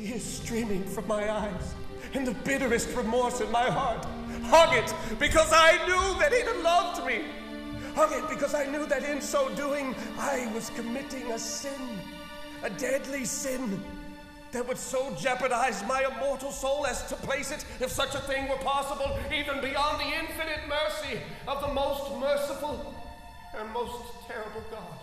tears streaming from my eyes, and the bitterest remorse in my heart. Hung it because I knew that it loved me. Hung it because I knew that in so doing I was committing a sin, a deadly sin that would so jeopardize my immortal soul as to place it, if such a thing were possible, even beyond the infinite mercy of the most merciful and most terrible God.